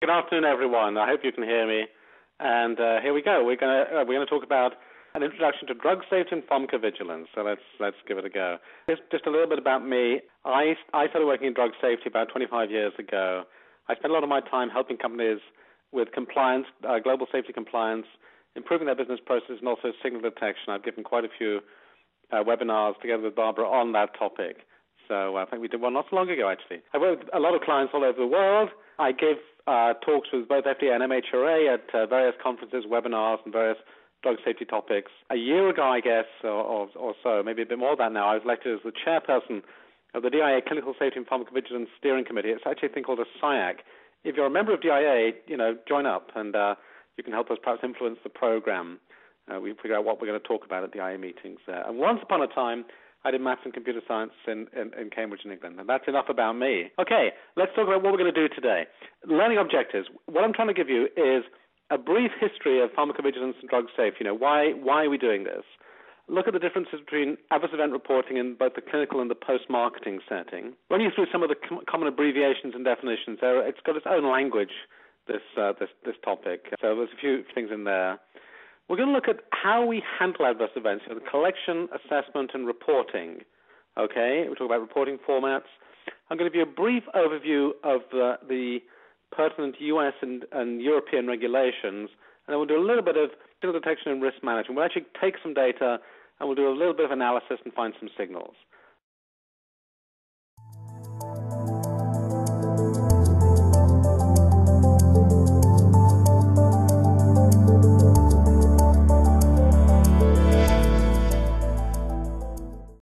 good afternoon, everyone. I hope you can hear me. And uh, here we go. We're going to uh, we're going to talk about an introduction to drug safety and pharmacovigilance. So let's let's give it a go. Just just a little bit about me. I I started working in drug safety about 25 years ago. I spent a lot of my time helping companies with compliance, uh, global safety compliance, improving their business processes, and also signal detection. I've given quite a few uh, webinars together with Barbara on that topic. So uh, I think we did one not so long ago, actually. I work with a lot of clients all over the world. I give uh, talks with both FDA and MHRA at uh, various conferences, webinars, and various drug safety topics. A year ago, I guess, or, or, so, maybe a bit more than now, I was elected as the chairperson of the DIA Clinical Safety and Pharmacovigilance Steering Committee. It's actually a thing called a SIAC. If you're a member of DIA, you know, join up and uh, you can help us perhaps influence the program. Uh, we figure out what we're going to talk about at DIA meetings there. And once upon a time, I did maths and computer science in, in, in Cambridge and England. And that's enough about me. Okay, let's talk about what we're going to do today. Learning objectives. What I'm trying to give you is a brief history of pharmacovigilance and drug safety. You know, why, why are we doing this? Look at the differences between adverse event reporting in both the clinical and the post-marketing setting. Run you through some of the com- common abbreviations and definitions. There, it's got its own language. This, uh, this this topic. So there's a few things in there. We're going to look at how we handle adverse events, the collection, assessment, and reporting. Okay, we talk about reporting formats. I'm going to give you a brief overview of the, the pertinent U.S. And, and, European regulations, and then we'll do a little bit of signal detection and risk management. We'll actually take some data and we'll do a little bit of analysis and find some signals.